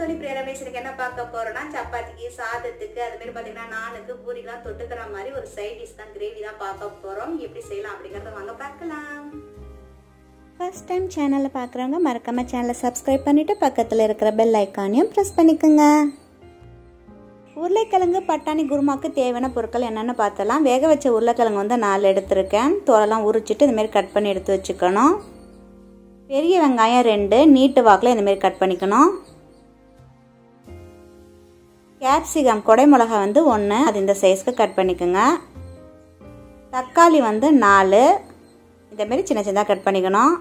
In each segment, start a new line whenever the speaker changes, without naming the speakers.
தோழி பிரியா எனக்கு என்ன பார்க்க போறோம்னா சப்பாத்திக்கு சாதத்துக்கு அது மாதிரி பாத்தீங்கன்னா நானுக்கு பூரிக்கெல்லாம் தொட்டுக்கிற மாதிரி ஒரு சைட் டிஷ் தான் கிரேவி தான் பார்க்க போறோம். எப்படி செய்யலாம் அப்படிங்கறத வாங்க பார்க்கலாம்.
ஃபர்ஸ்ட் டைம் சேனலை பார்க்குறவங்க மறக்காம சேனலை சப்ஸ்கிரைப் பண்ணிவிட்டு பக்கத்தில் இருக்கிற பெல் ஐக்கானையும் ப்ரெஸ் பண்ணிக்கோங்க. உருளைக்கிழங்கு பட்டாணி குருமாக்கு தேவையான பொருட்கள் என்னென்னு பார்த்தலாம் வேக வச்ச உருளைக்கிழங்கு வந்து நாலு எடுத்திருக்கேன். தோலெல்லாம் உரிச்சிட்டு இதுமாரி கட் பண்ணி எடுத்து வச்சுக்கணும். பெரிய வெங்காயம் ரெண்டு நீட்டு வாக்கில் இந்தமாரி கட் பண்ணிக்கணும். கேப்சிகம் கொடை மிளகா வந்து ஒன்று அது இந்த சைஸ்க்கு கட் பண்ணிக்கோங்க. தக்காளி வந்து நாலு. இதேமாரி சின்ன சின்னதாக கட் பண்ணிக்கணும்.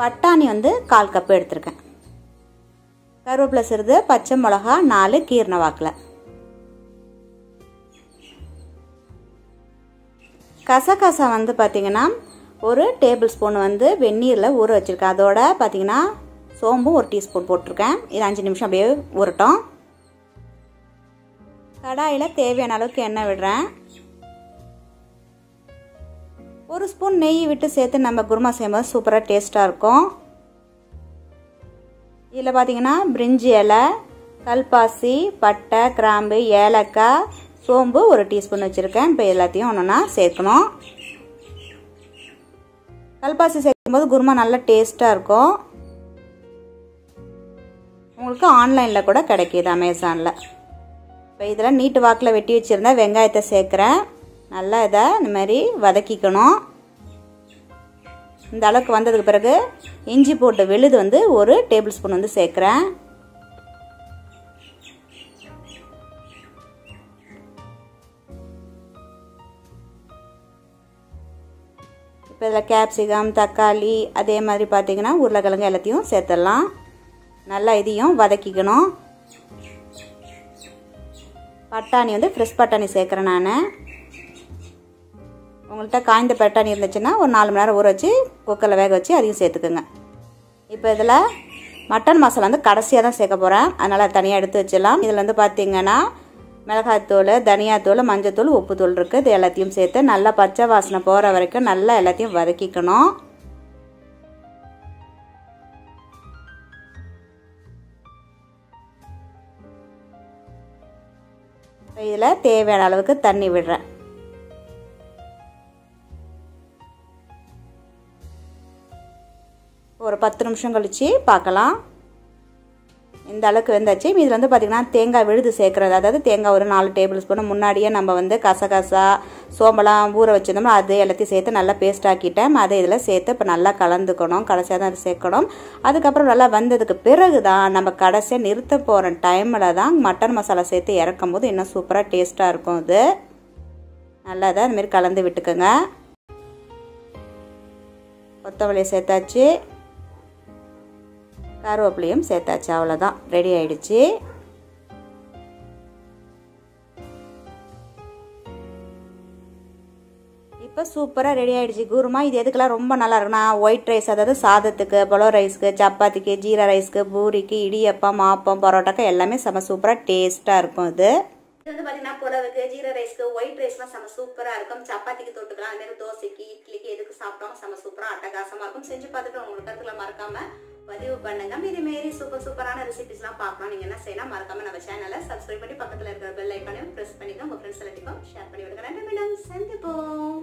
பட்டாணி வந்து கால் கப்பு எடுத்திருக்கேன். கருவேப்பிலை சிறுது பச்சை மிளகா நாலு கீர்ன வாக்கில். கசகசா வந்து பார்த்திங்கன்னா ஒரு டேபிள் ஸ்பூன் வந்து வெந்நீரில் ஊற வச்சுருக்கேன். அதோட பார்த்திங்கன்னா சோம்பும் ஒரு டீஸ்பூன் போட்டிருக்கேன். இது அஞ்சு நிமிஷம் அப்படியே ஊறட்டும். கடாயில் தேவையான அளவுக்கு எண்ணெய் விடுறேன். ஒரு ஸ்பூன் நெய் விட்டு சேர்த்து நம்ம குருமா செய்யும்போது சூப்பராக டேஸ்ட்டாக இருக்கும். இதில் பார்த்தீங்கன்னா பிரிஞ்சி இலை கல்பாசி பட்டை கிராம்பு ஏலக்காய் சோம்பு ஒரு டீஸ்பூன் வச்சுருக்கேன். இப்போ எல்லாத்தையும் ஒன்றுனா சேர்க்கணும். கல்பாசி சேர்க்கும்போது குருமா நல்லா டேஸ்ட்டாக இருக்கும். உங்களுக்கு ஆன்லைனில் கூட கிடைக்கிது அமேசானில். இப்போ இதில் நீட்டு வாக்கில் வெட்டி வச்சுருந்தா வெங்காயத்தை சேர்க்குறேன். நல்லா இதை இந்த மாதிரி வதக்கிக்கணும். இந்த அளவுக்கு வந்ததுக்கு பிறகு இஞ்சி போட்டு வெளுது வந்து ஒரு டேபிள் ஸ்பூன் வந்து சேர்க்குறேன். இப்போ இதில் கேப்சிகம் தக்காளி அதே மாதிரி பார்த்தீங்கன்னா உருளைக்கிழங்கு எல்லாத்தையும் சேர்த்துடலாம். நல்லா இதையும் வதக்கிக்கணும். பட்டாணி வந்து ஃப்ரெஷ் பட்டாணி சேர்க்குறேன் நான். உங்கள்கிட்ட காய்ந்த பட்டாணி இருந்துச்சுன்னா ஒரு நாலு மணி நேரம் ஊற வச்சு குக்கரில் வேக வச்சு அதையும் சேர்த்துக்குங்க. இப்போ இதில் மட்டன் மசாலா வந்து கடைசியாக தான் சேர்க்க போகிறேன் அதனால் தனியாக எடுத்து வச்சிடலாம். இதில் வந்து பார்த்திங்கன்னா மிளகாத்தூள் தனியாத்தூள் மஞ்சத்தூள் உப்புத்தூள் இருக்குது இது எல்லாத்தையும் சேர்த்து நல்லா பச்சை வாசனை போகிற வரைக்கும் நல்லா எல்லாத்தையும் வதக்கிக்கணும். இதில் தேவையான அளவுக்கு தண்ணி விடுறேன். ஒரு பத்து நிமிஷம் கழித்து பார்க்கலாம் இந்த அளவுக்கு வெந்தாச்சு. இதில் வந்து பார்த்திங்கன்னா தேங்காய் விழுது சேர்க்குறது. அதாவது தேங்காய் ஒரு நாலு டேபிள் ஸ்பூன் முன்னாடியே நம்ம வந்து கசகசா சோம்பலாம் ஊற வச்சுருந்தோம்னா அது எல்லாத்தையும் சேர்த்து நல்லா பேஸ்ட் ஆக்கிட்டேன். அதை இதில் சேர்த்து இப்போ நல்லா கலந்துக்கணும் கடைசியாக தான் அதை சேர்க்கணும். அதுக்கப்புறம் நல்லா வந்ததுக்கு பிறகு தான் நம்ம கடைசியாக நிறுத்த போகிற டைமில் தான் மட்டன் மசாலா சேர்த்து இறக்கும் போது இன்னும் சூப்பராக டேஸ்ட்டாக இருக்கும் அது. நல்லா தான் அதுமாரி கலந்து விட்டுக்கோங்க. கொத்தமல்லியை சேர்த்தாச்சு. கருவேப்பிலையும் சேர்த்தாச்சு அவ்வளோதான் ரெடி ஆயிடுச்சு. இப்போ சூப்பராக ரெடி ஆகிடுச்சு குருமா இது எதுக்கெல்லாம் ரொம்ப நல்லா இருக்குன்னா ஒயிட் ரைஸ் அதாவது சாதத்துக்கு பலோ ரைஸ்க்கு சப்பாத்திக்கு ஜீரா ரைஸ்க்கு பூரிக்கு இடியப்பம் மாப்பம் பரோட்டாக்கு எல்லாமே செம சூப்பராக டேஸ்ட்டாக இருக்கும் இது.
இது வந்து பார்த்தீங்கன்னா புலவுக்கு ஜீரா ரைஸ்க்கு ஒயிட் ரைஸ்லாம் செம சூப்பராக இருக்கும். சப்பாத்திக்கு தொட்டுக்கலாம். அதே மாதிரி தோசைக்கு இட்லிக்கு எதுக்கு சாப்பிட்டாலும் செம சூப்பராக அட்டகாசமாக இருக்கும். செஞ்சு பார்த்துட்டு உங்களுக்கு கருத்துல மறக்காம பதிவு பண்ணுங்க. இது மாரி சூப்பர் சூப்பரான ரெசிபிஸ்லாம் பார்க்கலாம். நீங்கள் என்ன செய்யலாம் மறக்காம நம்ம சேனலை சப்ஸ்கிரைப் பண்ணி பக்கத்தில் இருக்கிற பெல் ஐக்கானையும் ப்ரெஸ் பண்ணிக்கோ உங்கள் ஃப்ரெண்ட்ஸ் எல்லாத்தையும் ஷேர் பண்ணி விடுங்க. நன்றி மேடம் சந்திப்போம்.